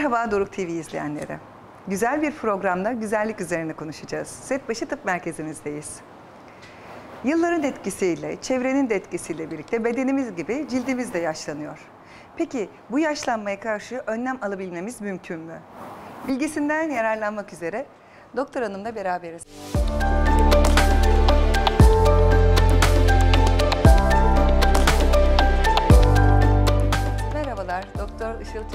Merhaba Doruk TV izleyenleri. Güzel bir programda güzellik üzerine konuşacağız. Setbaşı Tıp Merkezimizdeyiz. Yılların etkisiyle, çevrenin de etkisiyle birlikte bedenimiz gibi cildimiz de yaşlanıyor. Peki bu yaşlanmaya karşı önlem alabilmemiz mümkün mü? Bilgisinden yararlanmak üzere doktor hanımla beraberiz. Merhabalar,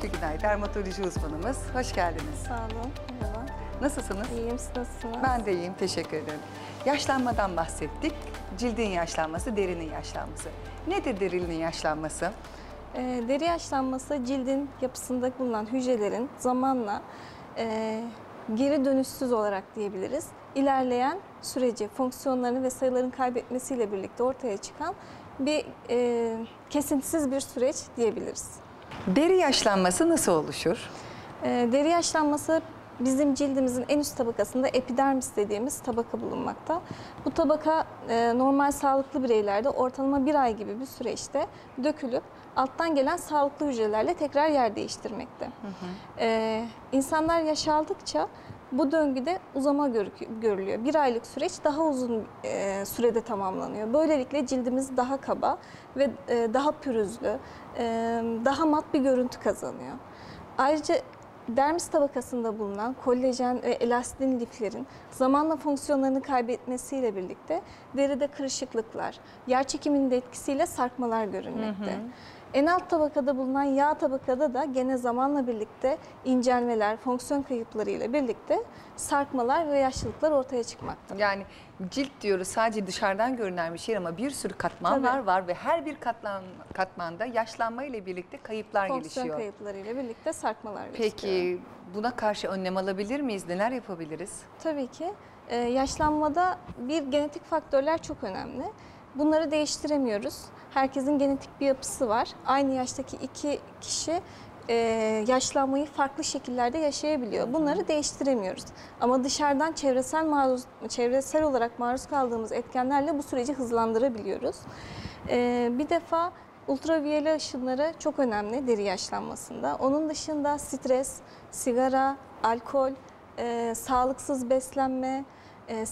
Türkü Günay, dermatoloji uzmanımız. Hoş geldiniz. Sağ olun. Merhaba. Nasılsınız? İyiyim. Siz nasılsınız? Ben de iyiyim, teşekkür ederim. Yaşlanmadan bahsettik. Cildin yaşlanması, derinin yaşlanması. Nedir derinin yaşlanması? Ee, deri yaşlanması cildin yapısında bulunan hücrelerin zamanla e, geri dönüşsüz olarak diyebiliriz. İlerleyen süreci, fonksiyonlarını ve sayıların kaybetmesiyle birlikte ortaya çıkan bir e, kesintisiz bir süreç diyebiliriz. Deri yaşlanması nasıl oluşur? E, deri yaşlanması bizim cildimizin en üst tabakasında epidermis dediğimiz tabaka bulunmakta. Bu tabaka e, normal sağlıklı bireylerde ortalama bir ay gibi bir süreçte dökülüp alttan gelen sağlıklı hücrelerle tekrar yer değiştirmekte. E, insanlar yaş aldıkça bu döngüde uzama gör- görülüyor. Bir aylık süreç daha uzun e, sürede tamamlanıyor. Böylelikle cildimiz daha kaba ve e, daha pürüzlü, e, daha mat bir görüntü kazanıyor. Ayrıca dermis tabakasında bulunan kollajen ve elastin liflerin zamanla fonksiyonlarını kaybetmesiyle birlikte deride kırışıklıklar, yer çekiminin de etkisiyle sarkmalar görünmekte. En alt tabakada bulunan yağ tabakada da gene zamanla birlikte incelmeler, fonksiyon kayıpları ile birlikte sarkmalar ve yaşlılıklar ortaya çıkmakta. Yani cilt diyoruz sadece dışarıdan görünen bir şey ama bir sürü katmanlar Tabii. var ve her bir katman, katmanda yaşlanma ile birlikte kayıplar Fonksiyon gelişiyor. kayıpları ile birlikte sarkmalar gelişiyor. Peki buna karşı önlem alabilir miyiz? Neler yapabiliriz? Tabii ki. Ee, yaşlanmada bir genetik faktörler çok önemli. Bunları değiştiremiyoruz. Herkesin genetik bir yapısı var. Aynı yaştaki iki kişi e, yaşlanmayı farklı şekillerde yaşayabiliyor. Bunları değiştiremiyoruz. Ama dışarıdan çevresel maruz, çevresel olarak maruz kaldığımız etkenlerle bu süreci hızlandırabiliyoruz. Ee, bir defa ultraviyole ışınları çok önemli deri yaşlanmasında. Onun dışında stres, sigara, alkol, e, sağlıksız beslenme, e,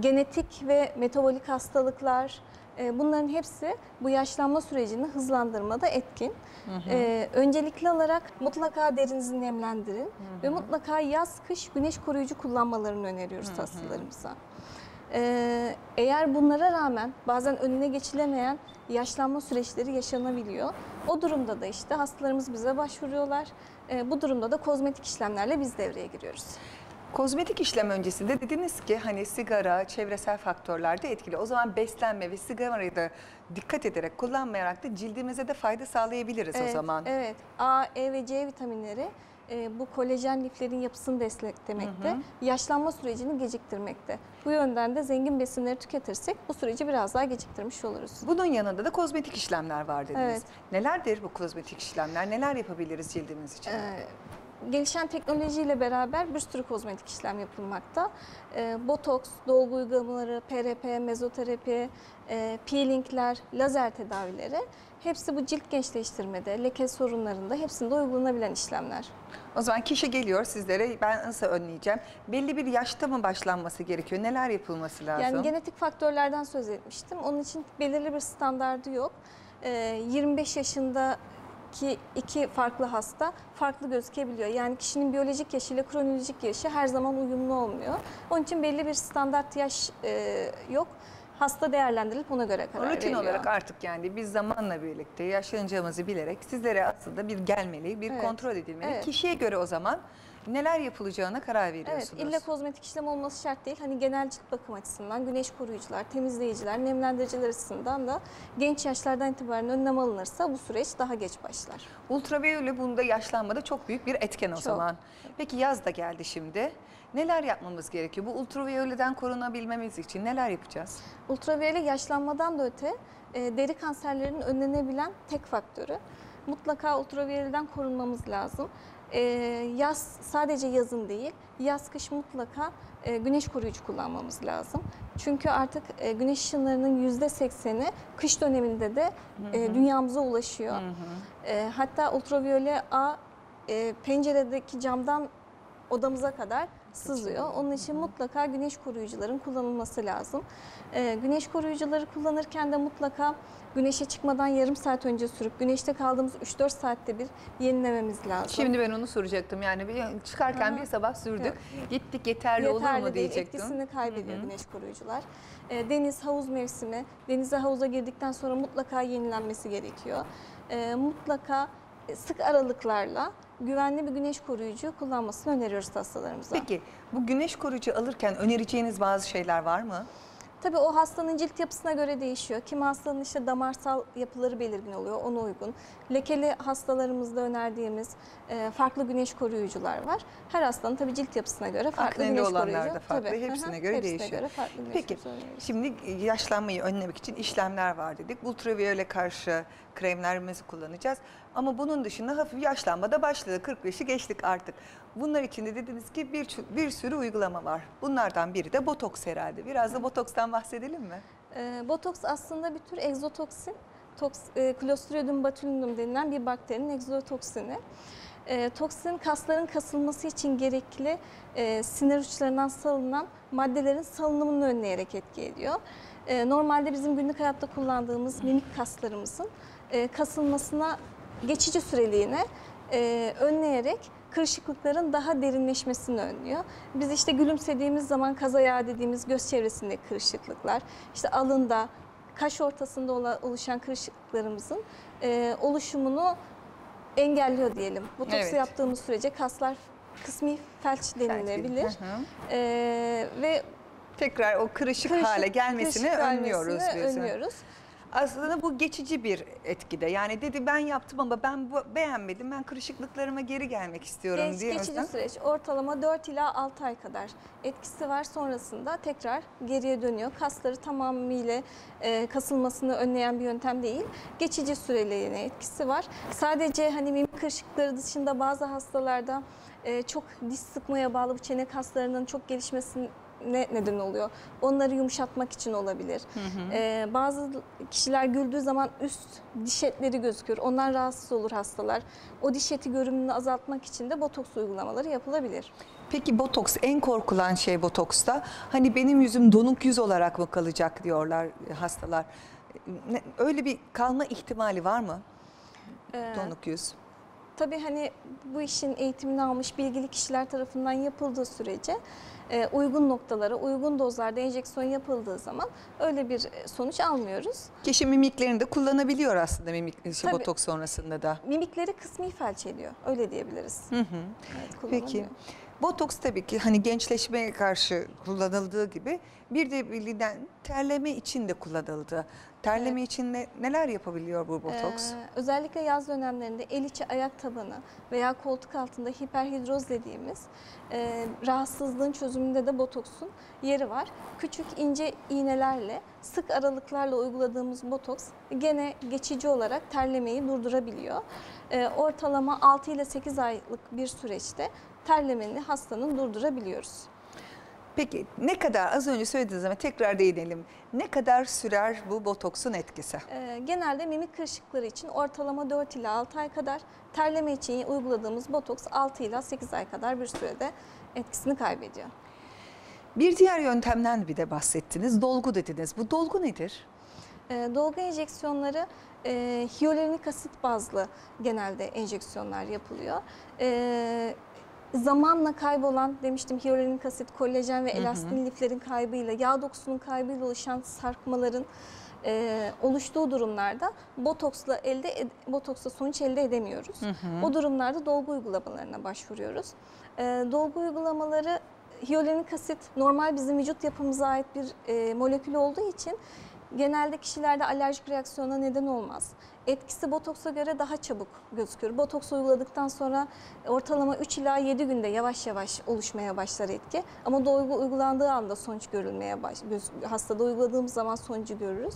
genetik ve metabolik hastalıklar e, bunların hepsi bu yaşlanma sürecini hızlandırmada etkin. E, öncelikli olarak mutlaka derinizi nemlendirin ve mutlaka yaz kış güneş koruyucu kullanmalarını öneriyoruz hastalarımıza. E, eğer bunlara rağmen bazen önüne geçilemeyen yaşlanma süreçleri yaşanabiliyor. O durumda da işte hastalarımız bize başvuruyorlar. E, bu durumda da kozmetik işlemlerle biz devreye giriyoruz. Kozmetik işlem öncesinde dediniz ki hani sigara, çevresel faktörler de etkili. O zaman beslenme ve sigarayı da dikkat ederek kullanmayarak da cildimize de fayda sağlayabiliriz o Evet, zaman. Evet. A, E ve C vitaminleri e, bu kolajen liflerin yapısını desteklemekte, yaşlanma sürecini geciktirmekte. Bu yönden de zengin besinleri tüketirsek bu süreci biraz daha geciktirmiş oluruz. Bunun yanında da kozmetik işlemler var dediniz. Evet. Nelerdir bu kozmetik işlemler? Neler yapabiliriz cildimiz için? Ee, gelişen teknolojiyle beraber bir sürü kozmetik işlem yapılmakta. Ee, botoks, dolgu uygulamaları, PRP, mezoterapi, e, peelingler, lazer tedavileri hepsi bu cilt gençleştirmede, leke sorunlarında hepsinde uygulanabilen işlemler. O zaman kişi geliyor sizlere ben nasıl önleyeceğim? Belli bir yaşta mı başlanması gerekiyor? Neler yapılması lazım? Yani genetik faktörlerden söz etmiştim. Onun için belirli bir standardı yok. Ee, 25 yaşındaki iki farklı hasta farklı gözükebiliyor. Yani kişinin biyolojik yaşı ile kronolojik yaşı her zaman uyumlu olmuyor. Onun için belli bir standart yaş e, yok. Hasta değerlendirilip ona göre karar Rutin veriliyor. olarak artık yani biz zamanla birlikte yaşlanacağımızı bilerek sizlere aslında bir gelmeli, bir Evet. kontrol edilmeli. Evet. Kişiye göre o zaman neler yapılacağına karar Evet, veriyorsunuz. illa kozmetik işlem olması şart değil. Hani genel cilt bakım açısından güneş koruyucular, temizleyiciler, nemlendiriciler açısından da genç yaşlardan itibaren önlem alınırsa bu süreç daha geç başlar. Ultraviyole bunda yaşlanmada çok büyük bir etken o Çok. zaman. Peki yaz da geldi şimdi. Neler yapmamız gerekiyor? Bu ultraviyoleden korunabilmemiz için neler yapacağız? Ultraviyole yaşlanmadan da öte e, deri kanserlerinin önlenebilen tek faktörü. Mutlaka ultraviyoleden korunmamız lazım. E, yaz sadece yazın değil, yaz kış mutlaka e, güneş koruyucu kullanmamız lazım. Çünkü artık e, güneş ışınlarının %80'i kış döneminde de e, dünyamıza ulaşıyor. E, hatta ultraviyole A e, penceredeki camdan odamıza kadar sızıyor. Onun için mutlaka güneş koruyucuların kullanılması lazım. E, güneş koruyucuları kullanırken de mutlaka güneşe çıkmadan yarım saat önce sürüp güneşte kaldığımız 3-4 saatte bir yenilememiz lazım. Şimdi ben onu soracaktım. Yani bir çıkarken Aha. bir sabah sürdük. Evet. Gittik yeterli, olur mu değil, diyecektim. etkisini kaybediyor Hı hı. güneş koruyucular. E, deniz, havuz mevsimi, denize havuza girdikten sonra mutlaka yenilenmesi gerekiyor. E, mutlaka sık aralıklarla güvenli bir güneş koruyucu kullanmasını öneriyoruz hastalarımıza. Peki bu güneş koruyucu alırken önereceğiniz bazı şeyler var mı? Tabii o hastanın cilt yapısına göre değişiyor. Kimi hastanın işte damarsal yapıları belirgin oluyor, ona uygun. Lekeli hastalarımızda önerdiğimiz e, farklı güneş koruyucular var. Her hastanın tabii cilt yapısına göre farklı Akneli güneş koruyucu. da farklı, Tabii, hepsine göre hepsine değişiyor. göre farklı güneş Peki şimdi yaşlanmayı önlemek için işlemler var dedik. Ultraviyole karşı kremlerimizi kullanacağız. Ama bunun dışında hafif yaşlanma da başladı. 45'i geçtik artık. Bunlar için de dediniz ki bir, bir sürü uygulama var. Bunlardan biri de botoks herhalde. Biraz da botokstan bahsedelim mi? E, botoks aslında bir tür egzotoksin. Toks, e, Clostridium botulinum denilen bir bakterinin egzotoksini. E, toksin kasların kasılması için gerekli e, sinir uçlarından salınan maddelerin salınımını önleyerek etki ediyor. E, normalde bizim günlük hayatta kullandığımız mimik kaslarımızın e, kasılmasına geçici süreliğine e, önleyerek kırışıklıkların daha derinleşmesini önlüyor. Biz işte gülümsediğimiz zaman kaz ayağı dediğimiz göz çevresindeki kırışıklıklar, işte alında, kaş ortasında oluşan kırışıklıklarımızın e, oluşumunu engelliyor diyelim. Botoksu Evet. yaptığımız sürece kaslar kısmi felç denilebilir. Hı hı. E, ve Tekrar o kırışık, kırışık- hale gelmesini kırışık önlüyoruz diyorsun. önlüyoruz. Aslında bu geçici bir etkide. Yani dedi ben yaptım ama ben bu, beğenmedim. Ben kırışıklıklarıma geri gelmek istiyorum Geç, diye. geçici süreç ortalama 4 ila 6 ay kadar etkisi var. Sonrasında tekrar geriye dönüyor. Kasları tamamıyla e, kasılmasını önleyen bir yöntem değil. Geçici süreliğine etkisi var. Sadece hani mimik kırışıkları dışında bazı hastalarda e, çok diş sıkmaya bağlı bu çene kaslarının çok gelişmesine neden oluyor. Onları yumuşatmak için olabilir. Ee, bazı kişiler güldüğü zaman üst diş etleri gözükür. Ondan rahatsız olur hastalar. O diş eti görünümünü azaltmak için de botoks uygulamaları yapılabilir. Peki botoks en korkulan şey botoksta. Hani benim yüzüm donuk yüz olarak mı kalacak diyorlar hastalar. Ne- Öyle bir kalma ihtimali var mı? Ee, Donuk yüz. Tabii hani bu işin eğitimini almış bilgili kişiler tarafından yapıldığı sürece e, uygun noktalara, uygun dozlarda enjeksiyon yapıldığı zaman öyle bir e, sonuç almıyoruz. Kişi mimiklerini de kullanabiliyor aslında mimik şey, Tabii. botoks sonrasında da. Mimikleri kısmi felç ediyor. Öyle diyebiliriz. Hı hı. Evet, Peki. Botoks tabii ki hani gençleşmeye karşı kullanıldığı gibi bir de bilinen terleme için de kullanıldı. Terleme için ne, neler yapabiliyor bu botoks? Ee, özellikle yaz dönemlerinde el içi ayak tabanı veya koltuk altında hiperhidroz dediğimiz e, rahatsızlığın çözümünde de botoksun yeri var. Küçük ince iğnelerle sık aralıklarla uyguladığımız botoks gene geçici olarak terlemeyi durdurabiliyor. E, ortalama 6 ile 8 aylık bir süreçte terlemeni hastanın durdurabiliyoruz. Peki ne kadar az önce söylediğiniz ama tekrar değinelim. Ne kadar sürer bu botoksun etkisi? Ee, genelde mimik kırışıkları için ortalama 4 ila 6 ay kadar, terleme için uyguladığımız botoks 6 ila 8 ay kadar bir sürede etkisini kaybediyor. Bir diğer yöntemden bir de bahsettiniz. Dolgu dediniz. Bu dolgu nedir? Ee, dolgu enjeksiyonları e, hyaluronik asit bazlı genelde enjeksiyonlar yapılıyor. Ee, zamanla kaybolan demiştim hyaluronik asit, kolajen ve Hı hı. elastin liflerin kaybıyla, yağ dokusunun kaybıyla oluşan sarkmaların e, oluştuğu durumlarda botoksla elde botoksla sonuç elde edemiyoruz. O durumlarda dolgu uygulamalarına başvuruyoruz. E, dolgu uygulamaları hyaluronik asit normal bizim vücut yapımıza ait bir e, molekül olduğu için genelde kişilerde alerjik reaksiyona neden olmaz. Etkisi botoksa göre daha çabuk gözükür. Botoks uyguladıktan sonra ortalama 3 ila 7 günde yavaş yavaş oluşmaya başlar etki. Ama dolgu uygulandığı anda sonuç görülmeye baş, göz- hastada uyguladığımız zaman sonucu görürüz.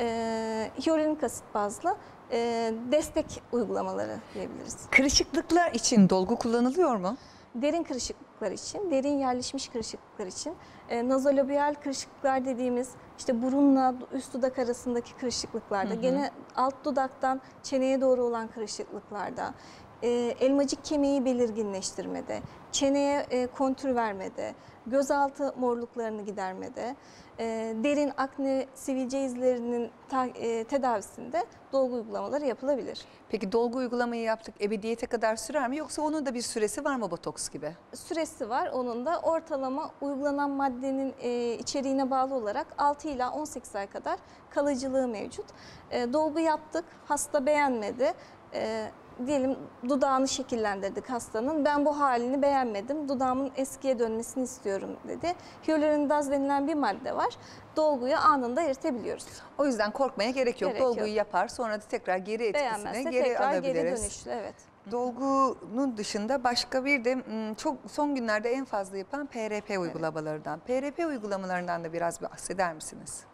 Ee, hyaluronik asit bazlı e, destek uygulamaları diyebiliriz. Kırışıklıklar için dolgu kullanılıyor mu? Derin kırışıklıklar için, derin yerleşmiş kırışıklıklar için, e, nazolabiyal kırışıklıklar dediğimiz işte burunla üst dudak arasındaki kırışıklıklarda, Hı hı. gene alt dudaktan çeneye doğru olan kırışıklıklarda, e, elmacık kemiği belirginleştirmede, çeneye e, kontür vermede, gözaltı morluklarını gidermede, e, derin akne sivilce izlerinin ta- e, tedavisinde dolgu uygulamaları yapılabilir. Peki dolgu uygulamayı yaptık. Ebediyete kadar sürer mi yoksa onun da bir süresi var mı botoks gibi? Süresi var onun da ortalama uygulanan maddenin e, içeriğine bağlı olarak 6 ila 18 ay kadar kalıcılığı mevcut. E, dolgu yaptık, hasta beğenmedi. E, diyelim dudağını şekillendirdik hastanın. Ben bu halini beğenmedim. Dudağımın eskiye dönmesini istiyorum dedi. Hyaluronidaz denilen bir madde var. Dolguyu anında eritebiliyoruz. O yüzden korkmaya gerek yok. Gerek Dolguyu yok. yapar sonra da tekrar geri etkisine geri tekrar alabiliriz. geri dönüşlü. Evet. Dolgunun dışında başka bir de çok son günlerde en fazla yapan PRP uygulamalarından. PRP uygulamalarından da biraz bahseder misiniz?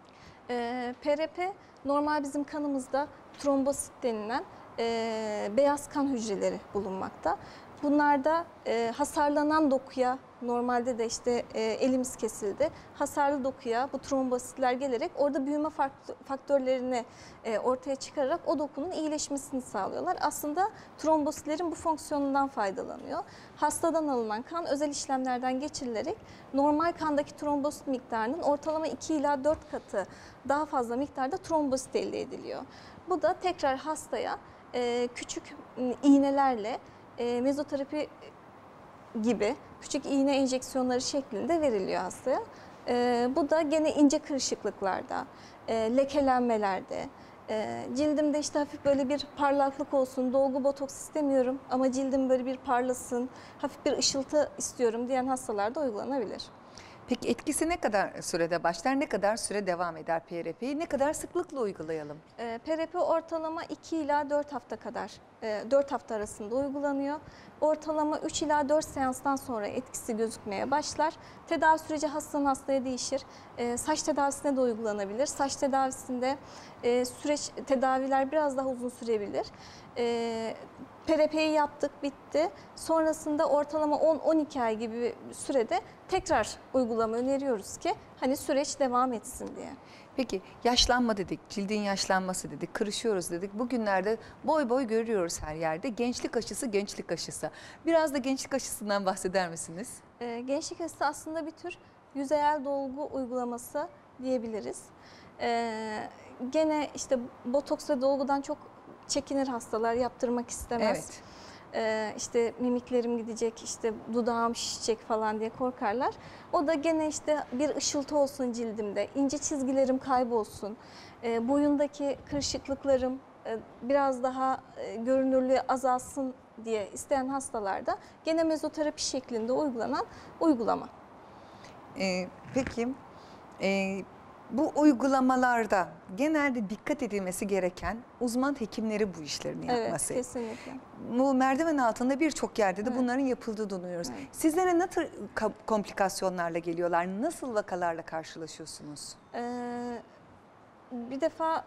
Ee, PRP normal bizim kanımızda trombosit denilen e, beyaz kan hücreleri bulunmakta. Bunlarda e, hasarlanan dokuya normalde de işte e, elimiz kesildi. Hasarlı dokuya bu trombositler gelerek orada büyüme faktö- faktörlerini e, ortaya çıkararak o dokunun iyileşmesini sağlıyorlar. Aslında trombositlerin bu fonksiyonundan faydalanıyor. Hastadan alınan kan özel işlemlerden geçirilerek normal kandaki trombosit miktarının ortalama 2 ila 4 katı daha fazla miktarda trombosit elde ediliyor. Bu da tekrar hastaya e, küçük iğnelerle e, mezoterapi gibi küçük iğne enjeksiyonları şeklinde veriliyor hastaya. E, bu da gene ince kırışıklıklarda, e, lekelenmelerde, cildimde işte hafif böyle bir parlaklık olsun, dolgu botoks istemiyorum ama cildim böyle bir parlasın, hafif bir ışıltı istiyorum diyen hastalarda uygulanabilir. Peki etkisi ne kadar sürede başlar? Ne kadar süre devam eder PRP'yi? Ne kadar sıklıkla uygulayalım? E, PRP ortalama 2 ila 4 hafta kadar, e, 4 hafta arasında uygulanıyor. Ortalama 3 ila 4 seanstan sonra etkisi gözükmeye başlar. Tedavi süreci hastanın hastaya değişir. E, saç tedavisine de uygulanabilir. Saç tedavisinde e, süreç tedaviler biraz daha uzun sürebilir. E, PRP'yi yaptık, bitti. Sonrasında ortalama 10-12 ay gibi bir sürede tekrar uygulama öneriyoruz ki hani süreç devam etsin diye. Peki yaşlanma dedik, cildin yaşlanması dedik, kırışıyoruz dedik. Bugünlerde boy boy görüyoruz her yerde. Gençlik aşısı, gençlik aşısı. Biraz da gençlik aşısından bahseder misiniz? Ee, gençlik aşısı aslında bir tür yüzeyel dolgu uygulaması diyebiliriz. Ee, gene işte botoks ve dolgudan çok çekinir hastalar, yaptırmak istemez. Evet. Ee, işte mimiklerim gidecek, işte dudağım şişecek falan diye korkarlar. O da gene işte bir ışıltı olsun cildimde, ince çizgilerim kaybolsun, e, boyundaki kırışıklıklarım e, biraz daha e, görünürlüğü azalsın diye isteyen hastalarda gene mezoterapi şeklinde uygulanan uygulama. Ee, peki e, bu uygulamalarda genelde dikkat edilmesi gereken uzman hekimleri bu işlerini Evet, yapması. kesinlikle. Bu merdiven altında birçok yerde de Evet. bunların yapıldığını duyuyoruz. Evet. Sizlere nasıl ka- komplikasyonlarla geliyorlar? Nasıl vakalarla karşılaşıyorsunuz? Ee, bir defa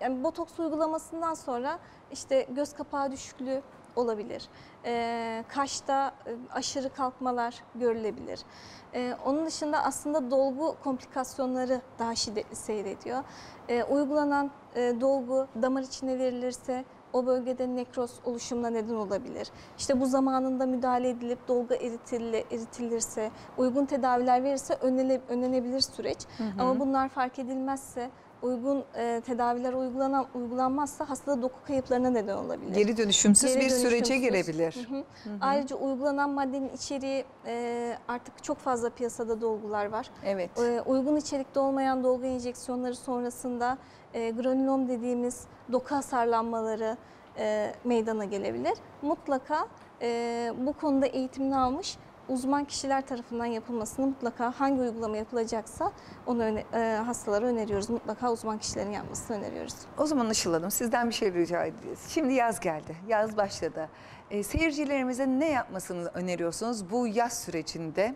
yani botoks uygulamasından sonra işte göz kapağı düşüklüğü olabilir. Ee, kaşta e, aşırı kalkmalar görülebilir. Ee, onun dışında aslında dolgu komplikasyonları daha şiddetli seyrediyor. Ee, uygulanan e, dolgu damar içine verilirse o bölgede nekroz oluşumuna neden olabilir. İşte bu zamanında müdahale edilip dolgu eritili, eritilirse, uygun tedaviler verirse önlene, önlenebilir süreç. Ama bunlar fark edilmezse, uygun e, tedaviler uygulanan uygulanmazsa hastada doku kayıplarına neden olabilir. Geri dönüşümsüz Geri bir sürece dönüşümsüz. girebilir. Hı hı. Ayrıca uygulanan maddenin içeriği e, artık çok fazla piyasada dolgular var. Evet. E, uygun içerikte olmayan dolgu enjeksiyonları sonrasında e, granülom dediğimiz doku hasarlanmaları e, meydana gelebilir. Mutlaka e, bu konuda eğitimini almış uzman kişiler tarafından yapılmasını mutlaka hangi uygulama yapılacaksa onu öne- e, hastalara öneriyoruz. Mutlaka uzman kişilerin yapmasını öneriyoruz. O zaman Işıl Hanım sizden bir şey rica edeceğiz. Şimdi yaz geldi, yaz başladı. Ee, seyircilerimize ne yapmasını öneriyorsunuz bu yaz sürecinde?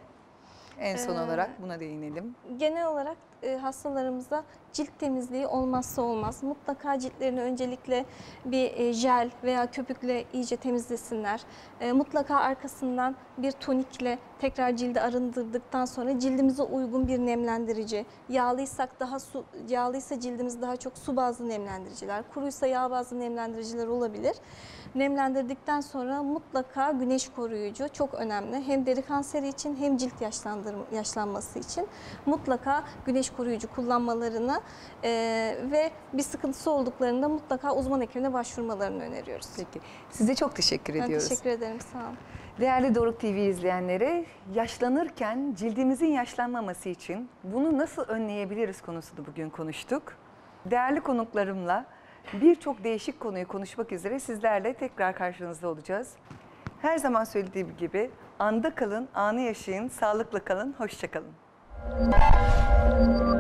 En son Ee, olarak buna değinelim. Genel olarak e, hastalarımıza cilt temizliği olmazsa olmaz. Mutlaka ciltlerini öncelikle bir e, jel veya köpükle iyice temizlesinler. E, mutlaka arkasından bir tonikle tekrar cildi arındırdıktan sonra cildimize uygun bir nemlendirici. Yağlıysak daha su, yağlıysa cildimiz daha çok su bazlı nemlendiriciler, kuruysa yağ bazlı nemlendiriciler olabilir. Nemlendirdikten sonra mutlaka güneş koruyucu çok önemli. Hem deri kanseri için hem cilt yaşlandırma, yaşlanması için mutlaka güneş koruyucu kullanmalarını e, ve bir sıkıntısı olduklarında mutlaka uzman hekimine başvurmalarını öneriyoruz. Peki. Size çok teşekkür Ben ediyoruz. teşekkür ederim. Sağ olun. Değerli Doruk TV izleyenleri, yaşlanırken cildimizin yaşlanmaması için bunu nasıl önleyebiliriz konusunu bugün konuştuk. Değerli konuklarımla birçok değişik konuyu konuşmak üzere sizlerle tekrar karşınızda olacağız. Her zaman söylediğim gibi anda kalın, anı yaşayın, sağlıklı kalın, hoşça kalın.